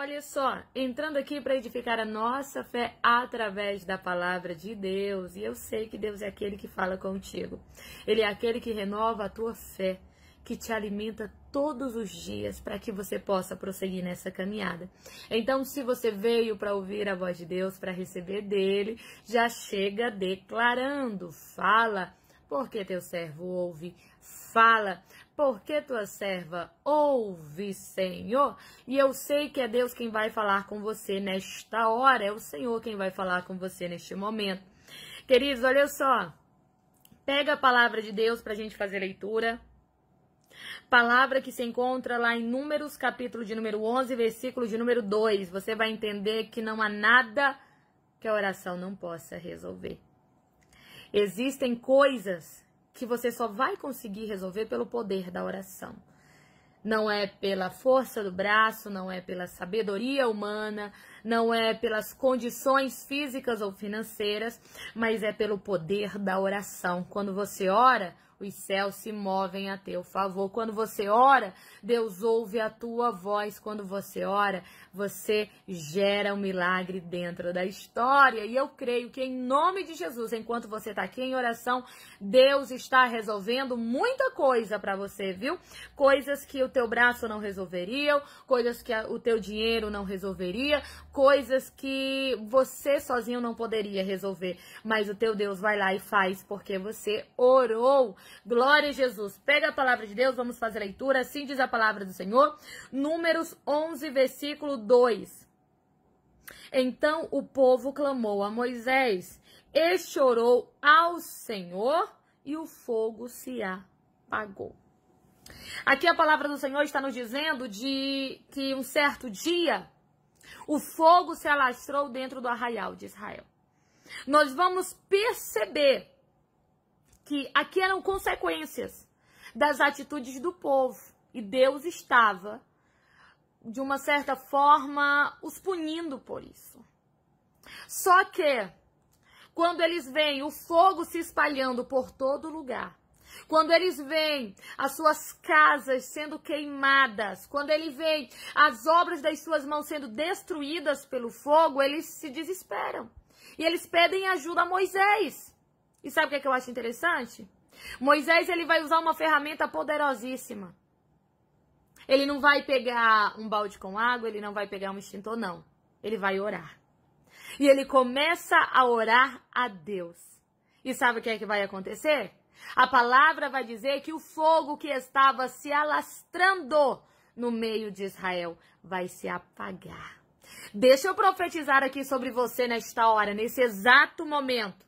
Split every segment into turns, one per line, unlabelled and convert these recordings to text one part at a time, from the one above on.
Olha só, entrando aqui para edificar a nossa fé através da palavra de Deus, e eu sei que Deus é aquele que fala contigo. Ele é aquele que renova a tua fé, que te alimenta todos os dias para que você possa prosseguir nessa caminhada. Então, se você veio para ouvir a voz de Deus, para receber dele, já chega declarando, fala, porque teu servo ouve, fala, porque tua serva ouve, Senhor. E eu sei que é Deus quem vai falar com você nesta hora, é o Senhor quem vai falar com você neste momento. Queridos, olha só. Pega a palavra de Deus para a gente fazer leitura. Palavra que se encontra lá em Números, capítulo de número 11, versículo de número 2. Você vai entender que não há nada que a oração não possa resolver. Existem coisas que você só vai conseguir resolver pelo poder da oração. Não é pela força do braço, não é pela sabedoria humana, não é pelas condições físicas ou financeiras, mas é pelo poder da oração. Quando você ora, os céus se movem a teu favor. Quando você ora, Deus ouve a tua voz. Quando você ora, você gera um milagre dentro da história. E eu creio que, em nome de Jesus, enquanto você está aqui em oração, Deus está resolvendo muita coisa para você, viu? Coisas que o teu braço não resolveria, coisas que o teu dinheiro não resolveria, coisas que você sozinho não poderia resolver. Mas o teu Deus vai lá e faz porque você orou. Glória a Jesus. Pega a palavra de Deus, vamos fazer leitura. Assim diz a palavra do Senhor. Números 11, versículo 2. Então o povo clamou a Moisés e chorou ao Senhor e o fogo se apagou. Aqui a palavra do Senhor está nos dizendo de que um certo dia o fogo se alastrou dentro do arraial de Israel. Nós vamos perceber que aqui eram consequências das atitudes do povo. E Deus estava, de uma certa forma, os punindo por isso. Só que, quando eles veem o fogo se espalhando por todo lugar, quando eles veem as suas casas sendo queimadas, quando eles veem as obras das suas mãos sendo destruídas pelo fogo, eles se desesperam. E eles pedem ajuda a Moisés. E sabe o que, é que eu acho interessante? Moisés ele vai usar uma ferramenta poderosíssima. Ele não vai pegar um balde com água, ele não vai pegar um extintor, não. Ele vai orar. E ele começa a orar a Deus. E sabe o que é que vai acontecer? A palavra vai dizer que o fogo que estava se alastrando no meio de Israel vai se apagar. Deixa eu profetizar aqui sobre você nesta hora, nesse exato momento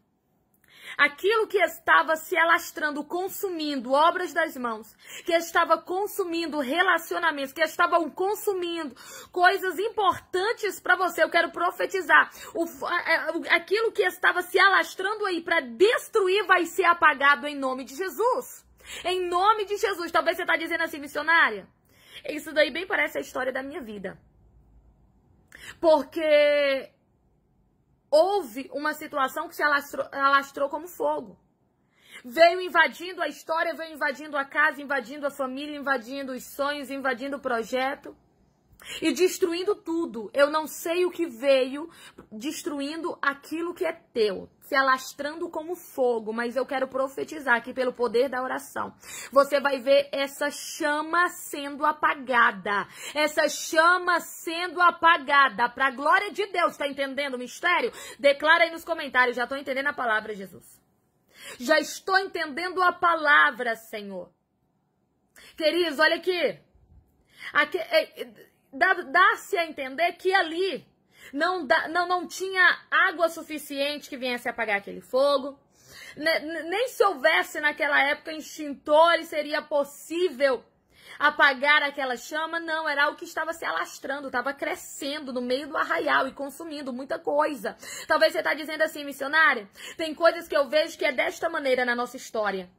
aquilo que estava se alastrando, consumindo obras das mãos, que estava consumindo relacionamentos, que estavam consumindo coisas importantes para você. Eu quero profetizar. O, aquilo que estava se alastrando aí para destruir vai ser apagado em nome de Jesus. Em nome de Jesus. Talvez você está dizendo assim, missionária. Isso daí bem parece a história da minha vida. Porque houve uma situação que se alastrou, alastrou como fogo. Veio invadindo a história, veio invadindo a casa, invadindo a família, invadindo os sonhos, invadindo o projeto e destruindo tudo. Eu não sei o que veio destruindo aquilo que é teu, se alastrando como fogo, mas eu quero profetizar aqui pelo poder da oração. Você vai ver essa chama sendo apagada. Essa chama sendo apagada para a glória de Deus. Está entendendo o mistério? Declara aí nos comentários. Já estou entendendo a palavra, Jesus. Já estou entendendo a palavra, Senhor. Queridos, olha aqui. aqui é, dá-se a entender que ali não, dá, não, não tinha água suficiente que viesse apagar aquele fogo. Nem se houvesse naquela época extintores seria possível apagar aquela chama, não, era algo que estava se alastrando, estava crescendo no meio do arraial e consumindo muita coisa. Talvez você está dizendo assim, missionária, tem coisas que eu vejo que é desta maneira na nossa história.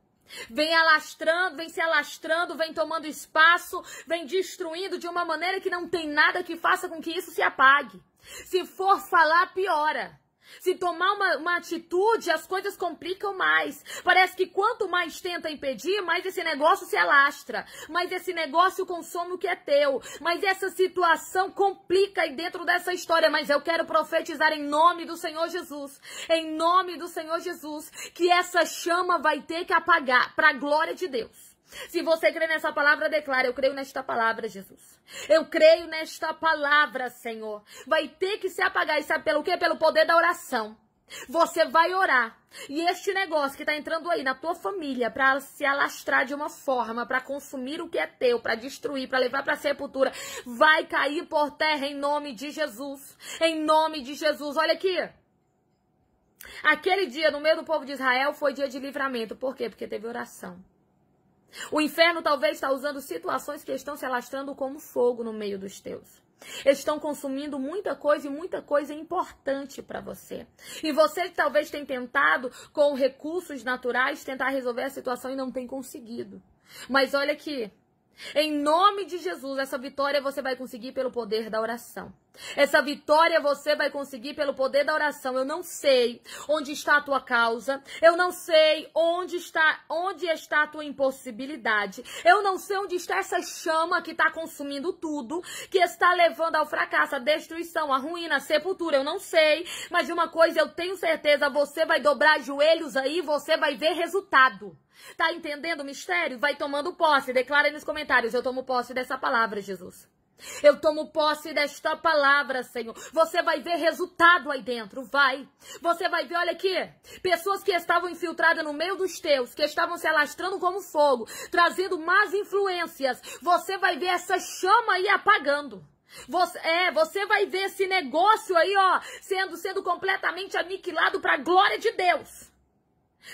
Vem alastrando, vem se alastrando, vem tomando espaço, vem destruindo de uma maneira que não tem nada que faça com que isso se apague. Se for falar, piora. Se tomar uma, uma, atitude, as coisas complicam mais. Parece que quanto mais tenta impedir, mais esse negócio se alastra. Mais esse negócio consome o que é teu. Mas essa situação complica aí dentro dessa história. Mas eu quero profetizar em nome do Senhor Jesus. Em nome do Senhor Jesus. Que essa chama vai ter que apagar para a glória de Deus. Se você crê nessa palavra, declara: Eu creio nesta palavra, Jesus. Eu creio nesta palavra, Senhor. Vai ter que se apagar. E sabe pelo quê? Pelo poder da oração. Você vai orar. E este negócio que está entrando aí na tua família para se alastrar de uma forma, para consumir o que é teu, para destruir, para levar para a sepultura, vai cair por terra em nome de Jesus. Em nome de Jesus. Olha aqui. Aquele dia no meio do povo de Israel foi dia de livramento. Por quê? Porque teve oração. O inferno talvez está usando situações que estão se alastrando como fogo no meio dos teus. Estão consumindo muita coisa e muita coisa importante para você. E você talvez tenha tentado, com recursos naturais, tentar resolver a situação e não tem conseguido. Mas olha aqui, em nome de Jesus, essa vitória você vai conseguir pelo poder da oração. Essa vitória você vai conseguir pelo poder da oração. Eu não sei onde está a tua causa. Eu não sei onde está, onde está a tua impossibilidade. Eu não sei onde está essa chama que está consumindo tudo, que está levando ao fracasso, à destruição, à ruína, à sepultura. Eu não sei, mas de uma coisa eu tenho certeza, você vai dobrar joelhos aí, você vai ver resultado. Tá entendendo o mistério? Vai tomando posse. Declara aí nos comentários. Eu tomo posse dessa palavra, Jesus. Eu tomo posse desta palavra, Senhor. Você vai ver resultado aí dentro, vai. Você vai ver, olha aqui, pessoas que estavam infiltradas no meio dos teus, que estavam se alastrando como fogo, trazendo más influências. Você vai ver essa chama aí apagando. Você, é, você vai ver esse negócio aí, ó, sendo, sendo completamente aniquilado para a glória de Deus.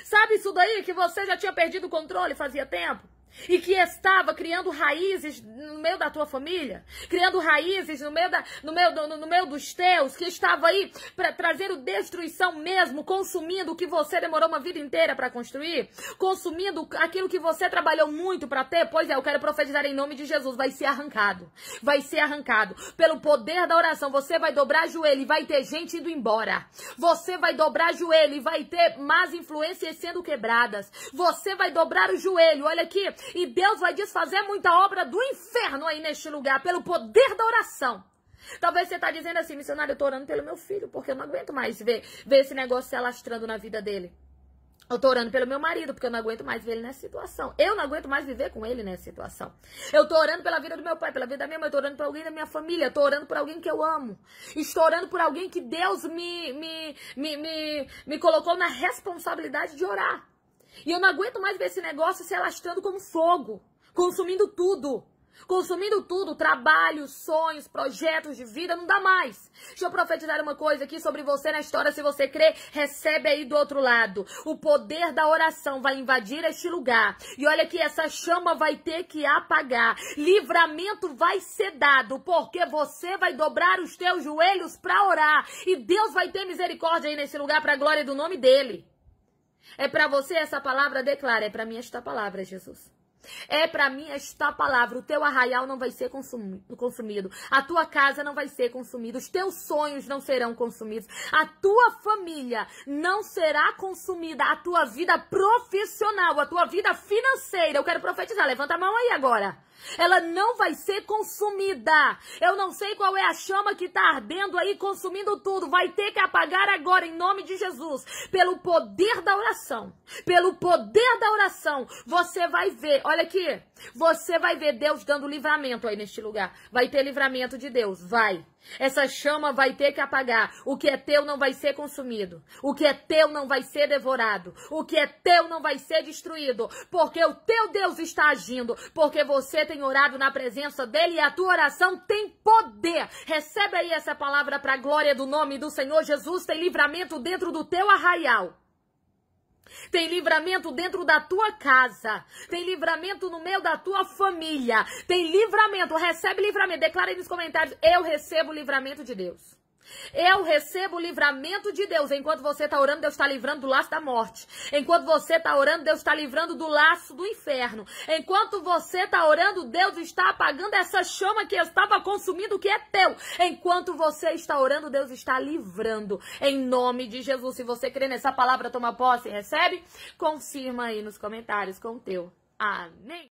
Sabe isso daí que você já tinha perdido o controle fazia tempo? E que estava criando raízes no meio da tua família, criando raízes no meio, da, no meio, no, no meio dos teus, que estava aí para trazer destruição mesmo, consumindo o que você demorou uma vida inteira para construir, consumindo aquilo que você trabalhou muito para ter, pois é, eu quero profetizar em nome de Jesus, vai ser arrancado, vai ser arrancado, pelo poder da oração, você vai dobrar joelho e vai ter gente indo embora, você vai dobrar joelho e vai ter más influências sendo quebradas, você vai dobrar o joelho, olha aqui, e Deus vai desfazer muita obra do inferno aí neste lugar, pelo poder da oração. Talvez você está dizendo assim, missionário, eu estou orando pelo meu filho, porque eu não aguento mais ver, ver esse negócio se alastrando na vida dele. Eu estou orando pelo meu marido, porque eu não aguento mais ver ele nessa situação. Eu não aguento mais viver com ele nessa situação. Eu estou orando pela vida do meu pai, pela vida da minha mãe, eu tô orando por alguém da minha família, tô orando por alguém que eu amo. Estou orando por alguém que Deus me, me, me, me, me colocou na responsabilidade de orar. E eu não aguento mais ver esse negócio se alastrando como fogo, consumindo tudo. Consumindo tudo, trabalho, sonhos, projetos de vida, não dá mais. Deixa eu profetizar uma coisa aqui sobre você na história. Se você crê, recebe aí do outro lado. O poder da oração vai invadir este lugar. E olha que essa chama vai ter que apagar. Livramento vai ser dado, porque você vai dobrar os teus joelhos para orar. E Deus vai ter misericórdia aí nesse lugar para a glória do nome dele. É para você essa palavra? Declara. É para mim esta palavra, Jesus. É para mim esta palavra. O teu arraial não vai ser consumido. A tua casa não vai ser consumida. Os teus sonhos não serão consumidos. A tua família não será consumida. A tua vida profissional, a tua vida financeira. Eu quero profetizar. Levanta a mão aí agora. Ela não vai ser consumida. Eu não sei qual é a chama que está ardendo aí, consumindo tudo. Vai ter que apagar agora, em nome de Jesus. Pelo poder da oração. Pelo poder da oração. Você vai ver, olha aqui. Você vai ver Deus dando livramento aí neste lugar. Vai ter livramento de Deus. Vai. Essa chama vai ter que apagar. O que é teu não vai ser consumido. O que é teu não vai ser devorado. O que é teu não vai ser destruído. Porque o teu Deus está agindo. Porque você tem orado na presença dele e a tua oração tem poder. Recebe aí essa palavra para a glória do nome do Senhor Jesus. Tem livramento dentro do teu arraial. Tem livramento dentro da tua casa. Tem livramento no meio da tua família. Tem livramento. Recebe livramento. Declara aí nos comentários. Eu recebo livramento de Deus. Eu recebo o livramento de Deus. Enquanto você está orando, Deus está livrando do laço da morte. Enquanto você está orando, Deus está livrando do laço do inferno. Enquanto você está orando, Deus está apagando essa chama que estava consumindo que é teu. Enquanto você está orando, Deus está livrando. Em nome de Jesus. Se você crê nessa palavra, toma posse, recebe? Confirma aí nos comentários com o teu. Amém.